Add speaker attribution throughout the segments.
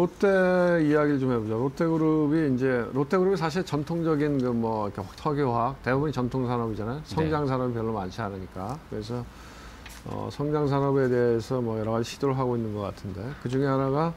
Speaker 1: 롯데 이야기를 좀 해보죠. 롯데그룹이 이제 롯데그룹이 사실 전통적인 그 뭐 이렇게 석유화학 대부분이 전통 산업이잖아요. 성장 산업이 별로 많지 않으니까 그래서 어, 성장 산업에 대해서 뭐 여러 가지 시도를 하고 있는 것 같은데 그 중에 하나가 어,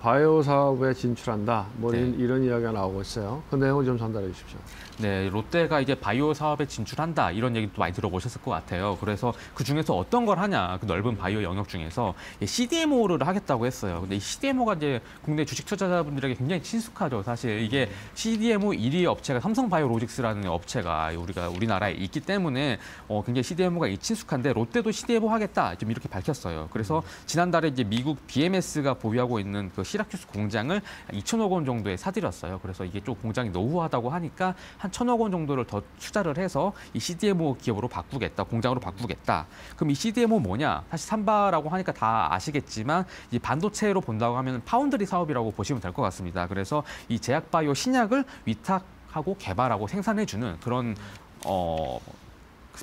Speaker 1: 바이오 사업에 진출한다. 뭐
Speaker 2: 네.
Speaker 1: 이런, 이야기가 나오고 있어요. 그 내용을 좀 전달해 주십시오.
Speaker 2: 네, 롯데가 이제 바이오 사업에 진출한다 이런 얘기도 많이 들어보셨을 것 같아요. 그래서 그 중에서 어떤 걸 하냐, 그 넓은 바이오 영역 중에서 CDMO를 하겠다고 했어요. 근데 이 CDMO가 이제 국내 주식 투자자분들에게 굉장히 친숙하죠. 사실 이게 CDMO 1위 업체가 삼성바이오로직스라는 업체가 우리가 우리나라에 있기 때문에 어, 굉장히 CDMO가 친숙한데 롯데도 CDMO 하겠다 좀 이렇게 밝혔어요. 그래서 지난달에 이제 미국 BMS가 보유하고 있는 그 시라큐스 공장을 2천억 원 정도에 사들였어요. 그래서 이게 좀 공장이 노후하다고 하니까 한 천억 원 정도를 더 투자를 해서 이 CDMO 기업으로 바꾸겠다, 공장으로 바꾸겠다. 그럼 이 CDMO 뭐냐? 사실 삼바라고 하니까 다 아시겠지만 이 반도체로 본다고 하면 파운드리 사업이라고 보시면 될 것 같습니다. 그래서 이 제약바이오 신약을 위탁하고 개발하고 생산해주는 그런 어.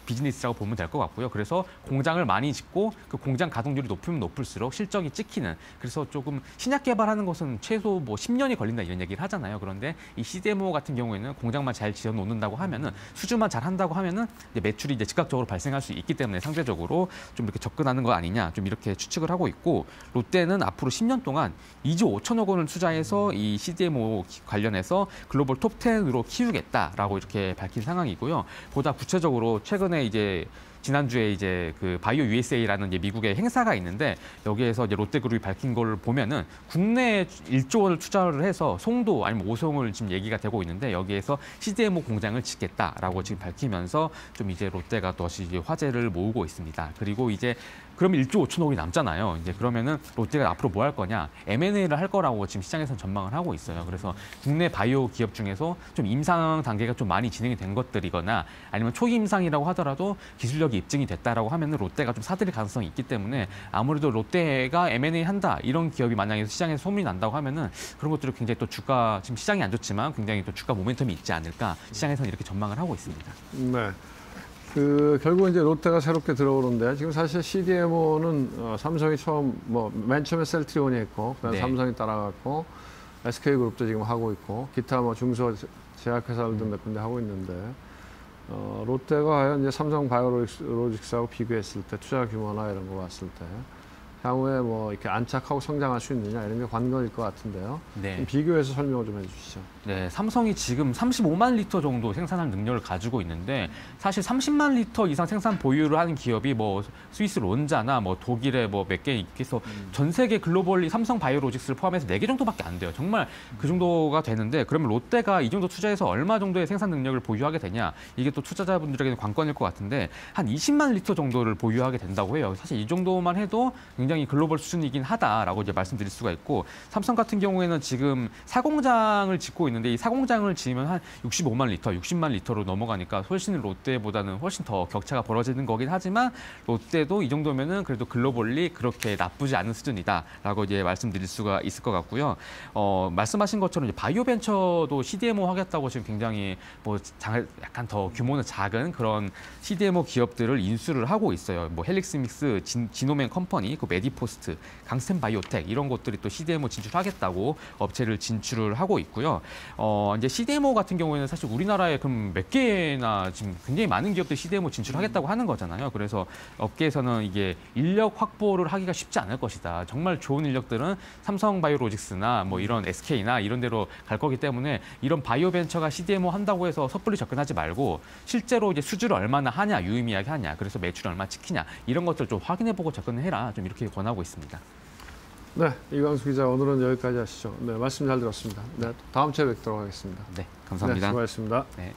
Speaker 2: 비즈니스라고 보면 될 것 같고요. 그래서 공장을 많이 짓고 그 공장 가동률이 높으면 높을수록 실적이 찍히는 그래서 조금 신약 개발하는 것은 최소 뭐 10년이 걸린다 이런 얘기를 하잖아요. 그런데 이 CDMO 같은 경우에는 공장만 잘 지어 놓는다고 하면은 수주만 잘 한다고 하면은 이제 매출이 이제 즉각적으로 발생할 수 있기 때문에 상대적으로 좀 이렇게 접근하는 거 아니냐 좀 이렇게 추측을 하고 있고 롯데는 앞으로 10년 동안 2조 5천억 원을 투자해서 이 CDMO 관련해서 글로벌 톱 10으로 키우겠다라고 이렇게 밝힌 상황이고요. 보다 구체적으로 최 근에 이제 지난주에 이제 그 바이오 USA라는 미국의 행사가 있는데 여기에서 이제 롯데그룹이 밝힌 걸 보면은 국내에 1조 원을 투자를 해서 송도 아니면 오송을 지금 얘기가 되고 있는데 여기에서 CDMO 공장을 짓겠다라고 지금 밝히면서 좀 이제 롯데가 다시 화제를 모으고 있습니다. 그리고 이제 그러면 1조 5천억이 남잖아요. 이제 그러면은 롯데가 앞으로 뭐 할 거냐? M&A를 할 거라고 지금 시장에서는 전망을 하고 있어요. 그래서 국내 바이오 기업 중에서 좀 임상 단계가 좀 많이 진행이 된 것들이거나 아니면 초기 임상이라고 하더라도 기술력이 입증이 됐다라고 하면 은 롯데가 좀 사들일 가능성이 있기 때문에 아무래도 롯데가 M&A 한다 이런 기업이 만약에 시장에서 소문이 난다고 하면은 그런 것들이 굉장히 또 주가 지금 시장이 안 좋지만 굉장히 또 주가 모멘텀이 있지 않을까 시장에서는 이렇게 전망을 하고 있습니다.
Speaker 1: 네. 그 결국 이제 롯데가 새롭게 들어오는데 지금 사실 CDMO는 어, 삼성이 처음 뭐 맨 처음에 셀트리온이 했고 그다음 에
Speaker 2: 네.
Speaker 1: 삼성이 따라갔고 SK그룹도 지금 하고 있고 기타 뭐 중소 제약회사들도 몇 군데 하고 있는데 어, 롯데가 과연 이제 삼성 바이오로직스하고 비교했을 때 투자 규모나 이런 거 봤을 때 향후에 뭐 이렇게 안착하고 성장할 수 있느냐 이런 게 관건일 것 같은데요.
Speaker 2: 네.
Speaker 1: 좀 비교해서 설명을 좀 해주시죠.
Speaker 2: 네, 삼성이 지금 35만 리터 정도 생산할 능력을 가지고 있는데 사실 30만 리터 이상 생산 보유를 하는 기업이 뭐 스위스 론자나 뭐 독일에 뭐 몇 개 있겠어 전 세계 globally 삼성 바이오로직스를 포함해서 네개 정도밖에 안 돼요. 정말 그 정도가 되는데 그러면 롯데가 이 정도 투자해서 얼마 정도의 생산 능력을 보유하게 되냐 이게 또 투자자분들에게는 관건일 것 같은데 한 20만 리터 정도를 보유하게 된다고 해요. 사실 이 정도만 해도 굉장히 글로벌 수준이긴 하다라고 이제 말씀드릴 수가 있고 삼성 같은 경우에는 지금 사공장을 짓고 있는데 이 사공장을 지으면 한 65만 리터, 60만 리터로 넘어가니까 훨씬 롯데보다는 훨씬 더 격차가 벌어지는 거긴 하지만 롯데도 이 정도면은 그래도 globally 그렇게 나쁘지 않은 수준이다라고 이제 말씀드릴 수가 있을 것 같고요. 어, 말씀하신 것처럼 이제 바이오 벤처도 CDMO 하겠다고 지금 굉장히 뭐 자- 약간 더 규모는 작은 그런 CDMO 기업들을 인수를 하고 있어요. 뭐 헬릭스미스, 진, 지놈앤컴퍼니, 그 메디포스트, 강스템 바이오텍 이런 것들이 또 CDMO 진출하겠다고 업체를 진출을 하고 있고요. 어, 이제 CDMO 같은 경우에는 사실 우리나라에 그럼 몇 개나 지금 굉장히 많은 기업들이 CDMO 진출하겠다고 하는 거잖아요. 그래서 업계에서는 이게 인력 확보를 하기가 쉽지 않을 것이다. 정말 좋은 인력들은 삼성 바이오로직스나 뭐 이런 SK나 이런 데로 갈 거기 때문에 이런 바이오 벤처가 CDMO 한다고 해서 섣불리 접근하지 말고 실제로 이제 수주를 얼마나 하냐, 유의미하게 하냐, 그래서 매출 얼마 찍히냐 이런 것들 좀 확인해 보고 접근을 해라. 좀 이렇게 권하고 있습니다.
Speaker 1: 네, 이광수 기자 오늘은 여기까지 하시죠. 네, 말씀 잘 들었습니다. 네, 다음 주에 뵙도록 하겠습니다.
Speaker 2: 네,
Speaker 1: 네,
Speaker 2: 감사합니다.
Speaker 1: 수고하셨습니다.
Speaker 2: 네.